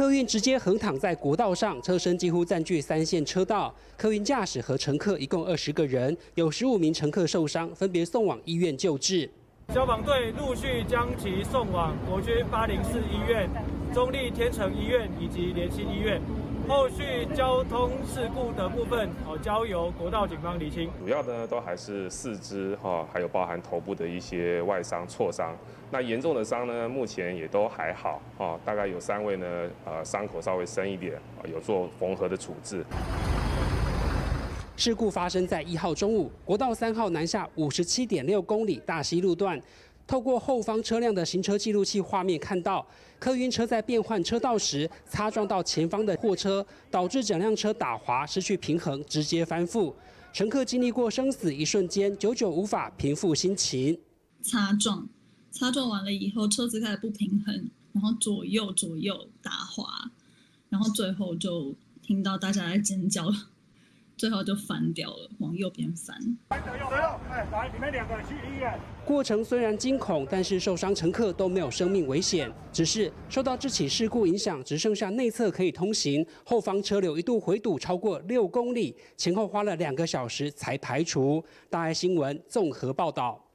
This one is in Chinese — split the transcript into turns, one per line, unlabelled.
客运直接横躺在国道上，车身几乎占据三线车道。客运驾驶和乘客一共二十个人，有十五名乘客受伤，分别送往医院救治。
消防队陆续将其送往国军八零四医院、中立天成医院以及联系医院。后续交通事故的部分，哦，交由国道警方厘清。
主要呢，都还是四肢哈，还有包含头部的一些外伤、挫伤。那严重的伤呢，目前也都还好哦，大概有三位呢，呃，伤口稍微深一点，有做缝合的处置。
事故发生在一号中午，国道三号南下五十七点六公里大溪路段。透过后方车辆的行车记录器画面看到，客运车在变换车道时擦撞到前方的货车，导致整辆车打滑，失去平衡，直接翻覆。乘客经历过生死一瞬间，久久无法平复心情。
擦撞，擦撞完了以后，车子开始不平衡，然后左右左右打滑，然后最后就听到大家在尖叫。最后就翻掉了，往右边翻。
来，你们两个去医院。过程虽然惊恐，但是受伤乘客都没有生命危险，只是受到这起事故影响，只剩下内侧可以通行，后方车流一度回堵超过六公里，前后花了两个小时才排除。大爱新闻综合报道。